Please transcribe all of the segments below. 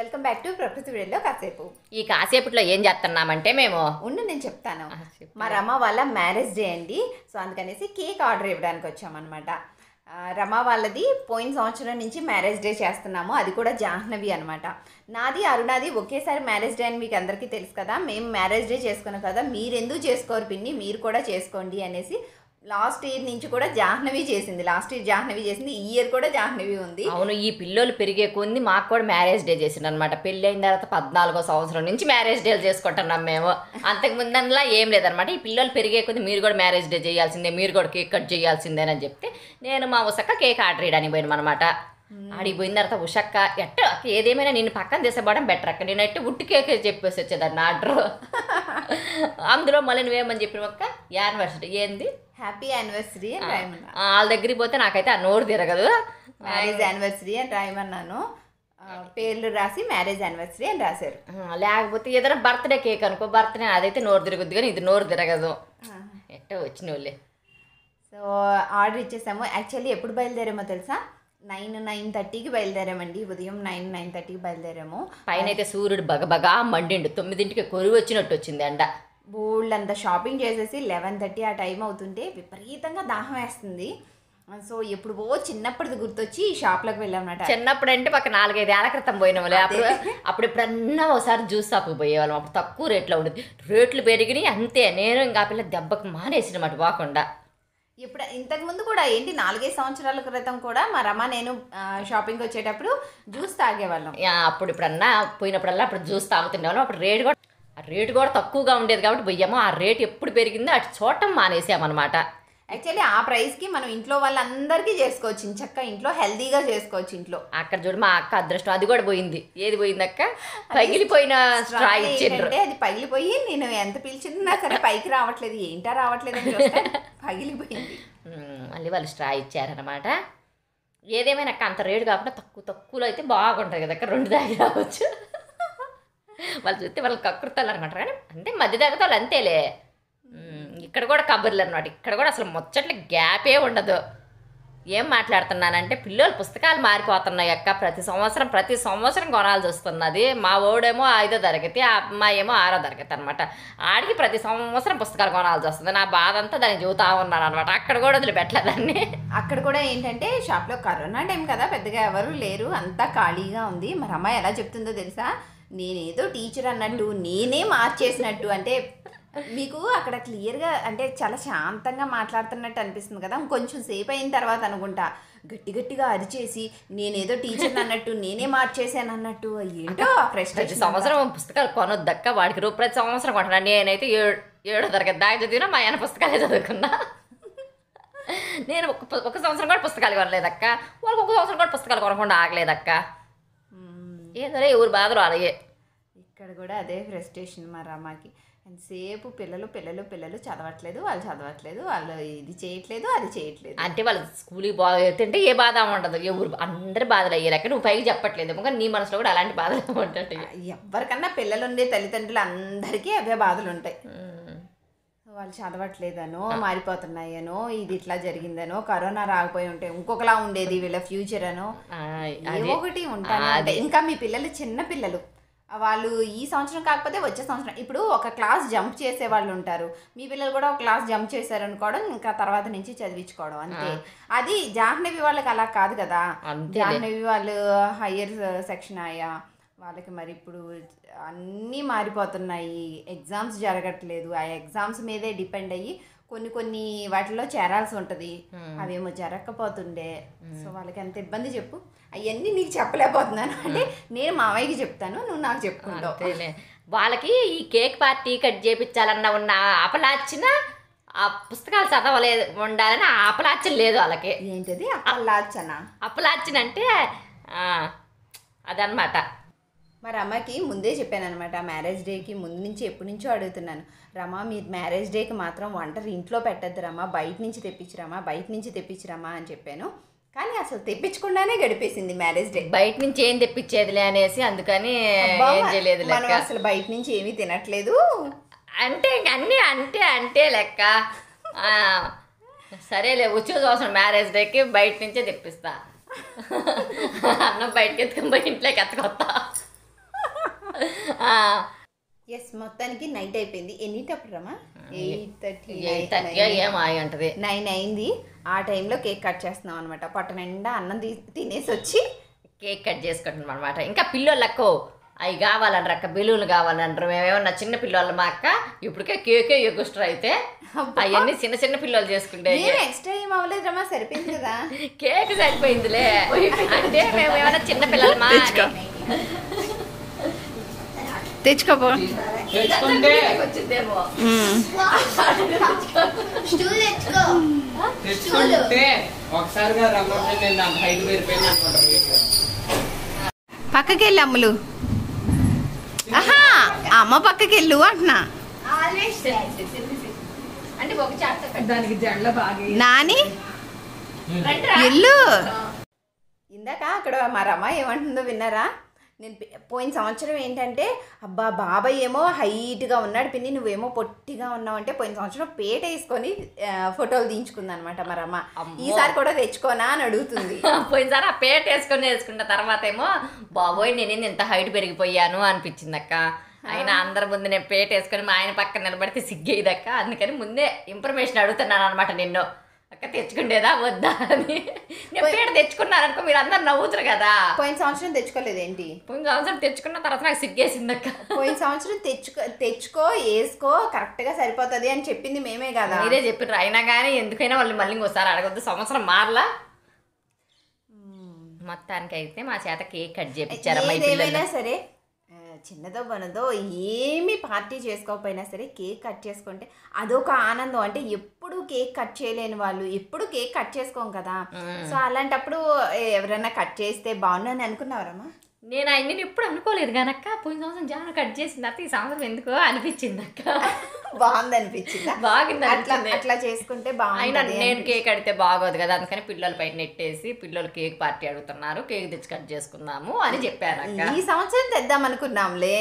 Welcome back to ప్రకృతి వీడియోలో కాసేపు. ఈ కాసేపట్లో ఏం చేస్తున్నామంటే మేము ఉండు నేను చెప్తాను. మా రమ వాళ్ళ మ్యారేజ్ డే అండి. సో అందుకనేసి కేక్ ఆర్డర్ ఇవ్వడానికి వచ్చామన్నమాట. రమ వాళ్ళది పోయిన సంవత్సరం నుంచి మ్యారేజ్ డే చేస్తున్నాము. అది కూడా జాహ్నవి అనమాట నాది అరుణాది ఒకేసారి మ్యారేజ్ డే అని మీకు అందరికీ తెలుసు కదా. మేము మ్యారేజ్ డే చేసుకున్నాం కదా. మీరు ఎందుకు చేసుకోరు పిన్ని? మీరు కూడా చేసుకోండి అనేసి లాస్ట్ ఇయర్ నుంచి కూడా జాహ్నవి చేసింది. లాస్ట్ ఇయర్ జాహ్నవి చేసింది. ఈ ఇయర్ కూడా జాహ్నవి ఉంది. అవును ఈ పిల్లోలు పెరిగే కొంది మాకు కూడా మ్యారేజ్ డే చేసిండు అనమాట పెళ్ళి అయిన తర్వాత పద్నాలుగో సంవత్సరం నుంచి మ్యారేజ్ డేలు చేసుకుంటున్నాం మేము. అంతకు ముందనలా ఏం లేదనమాట ఈ పిల్లలు పెరిగే కొద్ది మీరు కూడా మ్యారేజ్ డే చేయాల్సిందే మీరు కూడా కేక్ కట్ చేయాల్సిందేనని చెప్తే నేను మా ఉషక్క కేక్ ఆర్డర్ చేయడానికి పోయినాం అనమాట ఆడికి పోయిన తర్వాత ఉషక్క ఎట్ట ఏదేమైనా నేను పక్కన తీసేపోవడం బెటర్ అక్క. నేను ఎట్టు ఉట్టి కేక్ చెప్పేసి వచ్చేదాన్ని ఆర్డర్. అందులో మళ్ళీ నువ్వేమని చెప్పిన అక్క? యానివర్సరీ. ఏంది? హ్యాపీ యానివర్సరీ అని రాయమన్నా వాళ్ళ దగ్గరికి పోతే నాకైతే ఆ నోరు తిరగదు. మ్యారేజ్ యానివర్సరీ అని రాయమన్నాను పేర్లు రాసి మ్యారేజ్ యానివర్సరీ అని రాశారు. లేకపోతే ఏదైనా బర్త్డే కేక్ అనుకో బర్త్డే అదైతే నోరు తిరుగుద్ది కానీ ఇది నోరు తిరగదు. ఎట్టో వచ్చిన వాళ్ళే సో ఆర్డర్ ఇచ్చేసాము. యాక్చువల్లీ ఎప్పుడు బయలుదేరామో తెలుసా? నైన్ నైన్ థర్టీకి బయలుదేరామండి. ఉదయం నైన్ నైన్ థర్టీకి బయలుదేరాము. పైన అయితే సూర్యుడు బగబగా మండిండు. తొమ్మిదింటికి కొరువు వచ్చినట్టు వచ్చింది ఎండ బోల్డ్ షాపింగ్ చేసేసి లెవెన్ థర్టీ ఆ టైం అవుతుంటే విపరీతంగా దాహం వేస్తుంది. సో ఎప్పుడు ఓ చిన్నప్పటిది గుర్తొచ్చి ఈ షాప్లోకి వెళ్ళామన్నమాట చిన్నప్పుడు అంటే పక్క నాలుగైదు ఏళ్ళ క్రితం పోయినాములే అప్పుడు అప్పుడు ఎప్పుడన్నా ఒకసారి జ్యూస్ షాప్కి పోయేవాళ్ళం. అప్పుడు తక్కువ రేట్లో ఉండేది. రేట్లు పెరిగినాయి అంతే. నేను ఇంకా పిల్ల దెబ్బకు మానేసినమాట పోకుండా. ఇప్పుడు ఇంతకు ముందు కూడా ఏంటి నాలుగైదు సంవత్సరాల క్రితం కూడా మా రమ నేను ఆ, షాపింగ్కి వచ్చేటప్పుడు జ్యూస్ తాగేవాళ్ళం. అప్పుడు ఇప్పుడన్నా పోయినప్పుడల్లా అప్పుడు జ్యూస్ తాగుతుండేవాళ్ళం. అప్పుడు రేటు కూడా ఆ రేటు కూడా తక్కువగా ఉండేది కాబట్టి పోయాము ఆ రేటు ఎప్పుడు పెరిగిందో అటు చూడటం మానేసామన్నమాట. యాక్చువల్లీ ఆ ప్రైస్కి మనం ఇంట్లో వాళ్ళందరికీ చేసుకోవచ్చు. ఇంచక్క ఇంట్లో హెల్తీగా చేసుకోవచ్చు ఇంట్లో. అక్కడ చూడు మా అక్క అదృష్టం అది కూడా పోయింది. ఏది పోయింది అక్క? పగిలిపోయిన స్ట్రా ఇచ్చిండ్రు ఏంటంటే అది పగిలిపోయి నేను ఎంత పిలిచినా సరే పైకి రావట్లేదు. ఏంటా రావట్లేదు అని చూస్తే పగిలిపోయింది. మళ్ళీ వాళ్ళు స్ట్రా ఇచ్చారనమాట ఏదేమైనా అక్క అంత రేటు కాకుండా తక్కువ తక్కువలో అయితే బాగుంటుంది కదా అక్క రెండు దాగి రావచ్చు. వాళ్ళు చూస్తే వాళ్ళు కక్కుర్తాలు అనమాట కానీ అంటే మధ్య తగ్గతాలు అంతేలే. ఇక్కడ కూడా కబుర్లు అనమాట ఇక్కడ కూడా అసలు ముచ్చట్ల గ్యాపే ఉండదు. ఏం మాట్లాడుతున్నానంటే పిల్లలు పుస్తకాలు మారిపోతున్నాయి అక్క. ప్రతి సంవత్సరం ప్రతి సంవత్సరం కొనాల్సి వస్తున్నది. మా ఓడేమో ఐదో తరగతి ఆ అమ్మాయి ఏమో ఆరో తరగతి అనమాట ఆడికి ప్రతి సంవత్సరం పుస్తకాలు కొనాల్సి వస్తుంది. నా బాధ అంతా దాన్ని చూతా ఉన్నాను అనమాట అక్కడ కూడా వదిలిపెట్టలేదాన్ని అక్కడ కూడా ఏంటంటే షాప్లో కరోనా టైం కదా పెద్దగా ఎవరు లేరు. అంతా ఖాళీగా ఉంది. మరి అమ్మాయి ఎలా చెప్తుందో తెలుసా? నేనేదో టీచర్ అన్నట్టు నేనే మార్చేసినట్టు అంటే మీకు అక్కడ క్లియర్గా అంటే చాలా శాంతంగా మాట్లాడుతున్నట్టు అనిపిస్తుంది కదా. ఇంకొంచెం సేపు అయిన తర్వాత అనుకుంటా గట్టి గట్టిగా అరిచేసి నేనేదో టీచర్ అన్నట్టు నేనే మార్చేసాను అన్నట్టు ఏంటో ప్రతి సంవత్సరం పుస్తకాలు కొనొద్దక్క. వాడికి రూ ప్రతి సంవత్సరం కొంటున్నాను నేనైతే ఏడు ఏడో తరగతి దాకా చదివినా మా ఆయన పుస్తకాలే చదువుకున్నా. నేను ఒక సంవత్సరం కూడా పుస్తకాలు కొనలేదక్క. వాళ్ళకి ఒక సంవత్సరం కూడా పుస్తకాలు కొనకుండా ఆగలేదక్క. ఏదో ఎవరు బాధలు అలాగే? ఇక్కడ కూడా అదే ఫ్రస్ట్రేషన్ మా రమాకి. ఎంతసేపు పిల్లలు పిల్లలు పిల్లలు చదవట్లేదు వాళ్ళు చదవట్లేదు వాళ్ళు ఇది చేయట్లేదు అది చేయట్లేదు. అంటే వాళ్ళు స్కూల్కి బాగుతుంటే ఏ బాధ ఉండదు. ఎవరు అందరి బాధలు అయ్యేలాక నువ్వు పైకి చెప్పట్లేదు. కానీ నీ మనసులో కూడా అలాంటి బాధలు ఉంటాయి ఎవరికన్నా పిల్లలు ఉండే తల్లిదండ్రులు అందరికీ అవే బాధలు ఉంటాయి వాళ్ళు చదవట్లేదనో మారిపోతున్నాయనో ఇది ఇట్లా జరిగిందనో కరోనా రాకపోయి ఉంటే ఇంకొకలా ఉండేది వీళ్ళ ఫ్యూచర్ అనో ఒకటి ఉంటాను అంటే ఇంకా మీ పిల్లలు చిన్న పిల్లలు వాళ్ళు ఈ సంవత్సరం కాకపోతే వచ్చే సంవత్సరం. ఇప్పుడు ఒక క్లాస్ జంప్ చేసే వాళ్ళు ఉంటారు. మీ పిల్లలు కూడా ఒక క్లాస్ జంప్ చేశారనుకోవడం ఇంకా తర్వాత నుంచి చదివించుకోవడం అంతే. అది జాహ్నవి వాళ్ళకి అలా కాదు కదా. జాహ్నవి వాళ్ళు హయ్యర్ సెక్షన్ అయ్యా వాళ్ళకి మరి ఇప్పుడు అన్నీ మారిపోతున్నాయి. ఎగ్జామ్స్ జరగట్లేదు. ఆ ఎగ్జామ్స్ మీదే డిపెండ్ అయ్యి కొన్ని కొన్ని వాటిలో చేరాల్సి ఉంటుంది. అవేమో జరగకపోతుండే. సో వాళ్ళకి ఎంత ఇబ్బంది చెప్పు. అవన్నీ నీకు చెప్పలేకపోతున్నాను. అంటే నేను మావయ్యకి చెప్తాను నువ్వు నాకు చెప్పుకుంటావు. వాళ్ళకి ఈ కేక్ పార్టీ కట్ చేపించాలన్న ఉన్న ఆపలాచిన ఆ పుస్తకాలు చదవలేదు ఉండాలని ఆ ఆపలాచన లేదు వాళ్ళకి. ఏంటిది? అప్పల్లాచన అప్పలాచన అంటే అదనమాట మరి అమ్మకి ముందే చెప్పాను అనమాట మ్యారేజ్ డేకి ముందు నుంచి ఎప్పటి నుంచో అడుగుతున్నాను. రమా మీరు మ్యారేజ్ డేకి మాత్రం వంట ఇంట్లో పెట్టద్దు రమా బయట నుంచి తెప్పించిరమ్మా బయట నుంచి తెప్పించిరమ్మా అని చెప్పాను. కానీ అసలు తెప్పించకుండానే గడిపేసింది మ్యారేజ్ డే. బయట నుంచి ఏం తెప్పించేదిలే అనేసి అందుకని ఏం చేయలేదు మనం అసలు బయట నుంచి ఏమీ తినట్లేదు. అంటే అన్నీ అంటే అంటే లెక్క. సరేలే వచ్చి చూసిన మ్యారేజ్ డేకి బయట నుంచే తెప్పిస్తా. అన్నం బయటకి ఎత్తుకుని ఇంట్లోకి ఎత్తుకొస్తా. ఎస్ మొత్తానికి నైట్ అయిపోయింది. ఎన్నిటప్పుడు రమ్మా ఎయిట్ థర్టీ ఎయిట్ థర్టీ ఏం ఆయి ఉంటుంది నైన్ అయింది. ఆ టైంలో కేక్ కట్ చేస్తున్నాం అనమాట పొట్ట నిండా అన్నం తీ- తినేసి వచ్చి కేక్ కట్ చేసుకుంటున్నాం అనమాట ఇంకా పిల్లోళ్ళకు అవి కావాలంటారు అక్క బెలూన్లు కావాలంటారు. మేమేమన్నా చిన్న పిల్లలు మా అక్క ఇప్పటికే కేకే ఎగుస్టర్ అయితే అవన్నీ చిన్న చిన్న పిల్లలు చేసుకుంటే ఎక్స్ట్రా ఏం అవ్వలేదు రమ్మా సరిపోయింది కదా. కేక్ సరిపోయిందిలే. అంటే మేము ఏమైనా చిన్న పిల్లలు మా తెచ్చుకోపో తెచ్చుకుంటే వచ్చిందేమో తెచ్చుకుంటే ఒకసారిగా రమ్మంటే నేను నాకు హైట్ పెరిపోయింది అనుకుంటాను పక్కకి వెళ్ళి. అమ్ములు. ఆహా అమ్మ పక్కకి వెళ్ళు అంటున్నా. అంటే ఒక చేత దానికి జండ్ల బాగా నాని ఎల్లు ఇందాక అక్కడ మా రమ ఏమంటుందో విన్నారా? నేను పోయిన సంవత్సరం ఏంటంటే అబ్బా బాబాయ్ ఏమో హైట్గా ఉన్నాడు పిన్ని నువ్వేమో పొట్టిగా ఉన్నావు అంటే పోయిన సంవత్సరం పేట వేసుకొని ఫోటోలు తీయించుకుంది అనమాట మా రమ అమ్మో. ఈసారి కూడా తెచ్చుకోనా అని అడుగుతుంది. పోయినసారి ఆ పేట వేసుకొని వేసుకున్న తర్వాత ఏమో బాబోయ్ నేనేంది ఇంత హైట్ పెరిగిపోయాను అనిపించింది అక్క అయినా అందరి ముందు నేను పేట వేసుకొని మా ఆయన పక్కన నిలబడితే సిగ్గేదక్క అందుకని ముందే ఇన్ఫర్మేషన్ అడుగుతున్నాను అనమాట నిన్ను. అక్క తెచ్చుకుండేదా? వద్దా అని. నేను పేట తెచ్చుకున్నాను అనుకో మీరు అందరు నవ్వుతారు కదా. పోయిన సంవత్సరం తెచ్చుకోలేదేంటి? పోయిన సంవత్సరం తెచ్చుకున్న తర్వాత నాకు సిగ్గేసింది అక్క పోయిన సంవత్సరం తెచ్చుకో తెచ్చుకో వేసుకో కరెక్ట్గా సరిపోతుంది అని చెప్పింది మేమే కదా. మీరే చెప్పారు అయినా కానీ ఎందుకైనా వాళ్ళు మళ్ళీ ఇంకోసారి అడగొద్దు. సంవత్సరం మారలా. మొత్తానికి అయితే మా చేత కేక్ కట్ ఏదేమైనా పిల్లలు. సరే చిన్నదో బనదో ఏమి పార్టీ చేసుకోకపోయినా సరే కేక్ కట్ చేసుకుంటే అదొక ఆనందం. అంటే ఎప్పుడు కేక్ కట్ చేయలేని వాళ్ళు ఎప్పుడు కేక్ కట్ చేసుకోం కదా. సో అలాంటప్పుడు ఎవరైనా కట్ చేస్తే బాగుందని అనుకున్నారమ్మా నేను ఆయన ఎప్పుడు అనుకోలేదు కానక్క పోయిన సంవత్సరం జాన కట్ చేసింది. అక్క ఈ సంవత్సరం ఎందుకో అనిపించింది అక్క. బాగుంది అనిపించిందా బాగుంది అట్లా. అట్లా చేసుకుంటే బాగుంటుంది నేను కేక్ అడితే బాగోదు కదా అందుకని పిల్లల పైన నెట్టేసి పిల్లలు కేక్ పార్టీ అడుగుతున్నారు కేక్ తెచ్చి కట్ చేసుకుందాము అని చెప్పాను ఈ సంవత్సరం తెద్దాం అనుకున్నాంలే.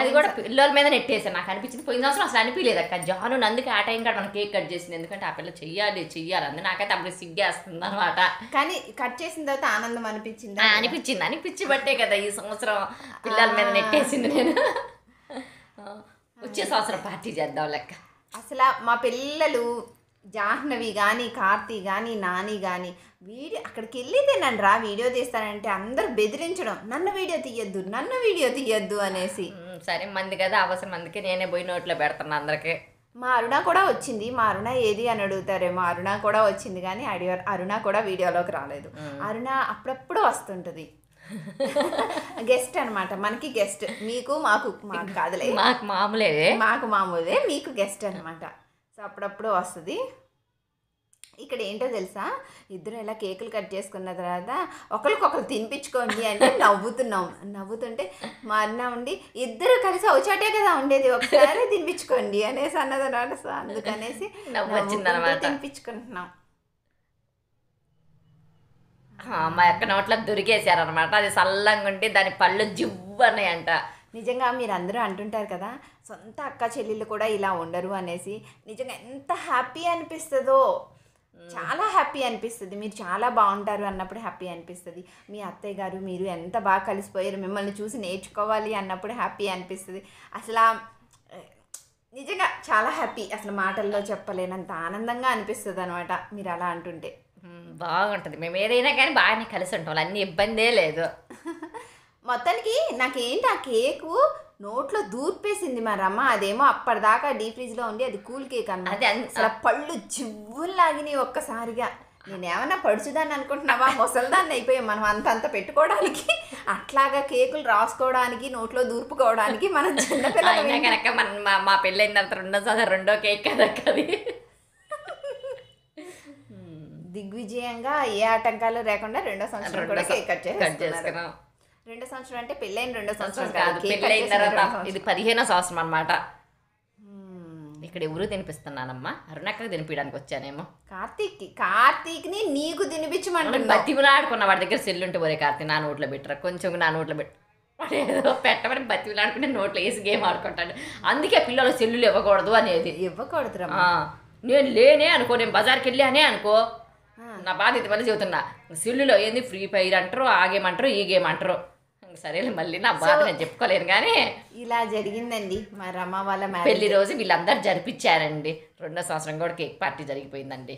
అది కూడా పిల్లల మీద నెట్టేసాను. నాకు అనిపించింది పోయిన సంవత్సరం అసలు అనిపించలేదు అక్క. జాను అందుకే ఆ టైం కాడ మనం కేక్ కట్ చేసింది. ఎందుకంటే ఆ పిల్ల చెయ్యాలి చెయ్యాలి. అంది నాకైతే అప్పుడు సిగ్గేస్తుంది అనమాట కానీ కట్ చేసిన తర్వాత ఆనందం అనిపించిందా? అనిపించింది. అనిపించి బట్టే కదా ఈ సంవత్సరం పిల్లల మీద నెట్టేసింది నేను. వచ్చే సంవత్సరం పార్టీ చేద్దాం లెక్క. అసలు మా పిల్లలు జాహ్నవి కానీ కార్తీ కానీ నాని కానీ వీడియో అక్కడికి వెళ్ళి తినండి రా వీడియో తీస్తానంటే అందరు బెదిరించడం నన్ను వీడియో తీయొద్దు నన్ను వీడియో తీయొద్దు అనేసి. సరే మంది కదా అవసరం అందుకే నేనే పోయి నోట్లో పెడుతున్నా అందరికి. మా అరుణ కూడా వచ్చింది మా అరుణ ఏది అని అడుగుతారేమో అరుణ కూడా వచ్చింది కానీ అడి అరుణ కూడా వీడియోలోకి రాలేదు. అరుణ అప్పుడప్పుడు వస్తుంటుంది. గెస్ట్ అన్నమాట. మనకి గెస్ట్ మీకు మాకు మాకు కాదులే. మాకు మామూలే. మాకు మామూలే మీకు గెస్ట్ అన్నమాట. సో అప్పుడప్పుడు వస్తుంది. ఇక్కడ ఏంటో తెలుసా? ఇద్దరు ఇలా కేకులు కట్ చేసుకున్న తర్వాత ఒకరికొకరు తినిపించుకోండి అంటే నవ్వుతున్నాం. నవ్వుతుంటే మా అన్న ఉండి ఇద్దరు కలిసి అవుచాటే కదా ఉండేది ఒకసారి తినిపించుకోండి అనేసి అన్నది అన్నమాట. సో అందుకనేసి తినిపించుకుంటున్నాం. మా యొక్క నోట్లో దొరికేశారనమాట అది సల్లంగా ఉంటే దాని పళ్ళు జివ్వు అన్నాయంట నిజంగా మీరు అందరూ అంటుంటారు కదా సొంత అక్క చెల్లెళ్ళు కూడా ఇలా ఉండరు అనేసి. నిజంగా ఎంత హ్యాపీ అనిపిస్తుందో. చాలా హ్యాపీ అనిపిస్తుంది. మీరు చాలా బాగుంటారు అన్నప్పుడు హ్యాపీ అనిపిస్తుంది. మీ అత్తయ్య గారు మీరు ఎంత బాగా కలిసిపోయారు మిమ్మల్ని చూసి నేర్చుకోవాలి అన్నప్పుడు హ్యాపీ అనిపిస్తుంది. అసలు నిజంగా చాలా హ్యాపీ. అసలు మాటల్లో చెప్పలేనంత ఆనందంగా అనిపిస్తుంది అనమాట మీరు అలా అంటుంటే. బాగుంటుంది. మేము ఏదైనా కానీ బాగానే కలిసి ఉంటాం. అన్ని ఇబ్బందే లేదు. మొత్తానికి నాకేంటి ఆ కేకు నోట్లో దూర్పేసింది మా రమ్మ. అదేమో అప్పటిదాకా డీ ఫ్రిడ్జ్లో ఉండి అది కూల్ కేక్ అన్నమాట అసలు పళ్ళు జివ్వులాగినాయి ఒక్కసారిగా. నేనేమన్నా పడుచుదాన్ని అనుకుంటున్నావా? ముసలిదాన్ని అయిపోయాం మనం అంత అంత పెట్టుకోవడానికి. అట్లాగా కేకులు రాసుకోవడానికి నోట్లో దూర్పుకోవడానికి మనం చిన్నపిల్లలు అయినా కనుక మన మా పెళ్ళైన తర్వాత రెండో సార్ రెండో కేక్ కదక్క అది దిగ్విజయంగా ఏ ఆటంకాలు లేకుండా రెండో సంవత్సరం కూడా కేక్ కట్ చేసుకున్నాం. రెండో సంవత్సరం అంటే పెళ్ళైన రెండో సంవత్సరం కాదు పెళ్ళైన తర్వాత. ఇది పదిహేనో సంవత్సరం అనమాట. ఇక్కడ ఎవరు తినిపిస్తున్నానమ్మా? అరుణక్కకి తినిపించడానికి వచ్చానేమో. కార్తీక్ కార్తీక్ని నీకు తినిపించమంటున్నా బతిమిలాడుకున్న వాడి దగ్గర సెల్లుంటే ఒరే కార్తీ నా నోట్లో పెట్టరా? కొంచెం నా నోట్లో పెట్టు వాడు ఏదో పెట్టమని బతిమిలాడుకుంటే నోట్లో వేసి గేమ్ ఆడుకుంటాడు. అందుకే పిల్లలు సెల్లులు ఇవ్వకూడదు అనేది. ఇవ్వకూడదురా ఆ, నేను లేనే అనుకో నేను బజార్కి వెళ్ళానే అనుకో నా బాధ్యత వల్ల చెబుతున్నా. సెల్లులో ఏంది? ఫ్రీ ఫైర్ అంటారు ఆ గేమ్ అంటారు ఈ గేమ్ అంటారు. సరేలే మళ్ళీ నా బాధ నేను చెప్పుకోలేను కానీ ఇలా జరిగిందండి. మా రమ వాళ్ళ పెళ్ళి రోజు వీళ్ళందరూ జరిపించారండి రెండో సంవత్సరం కూడా కేక్ పార్టీ జరిగిపోయిందండి.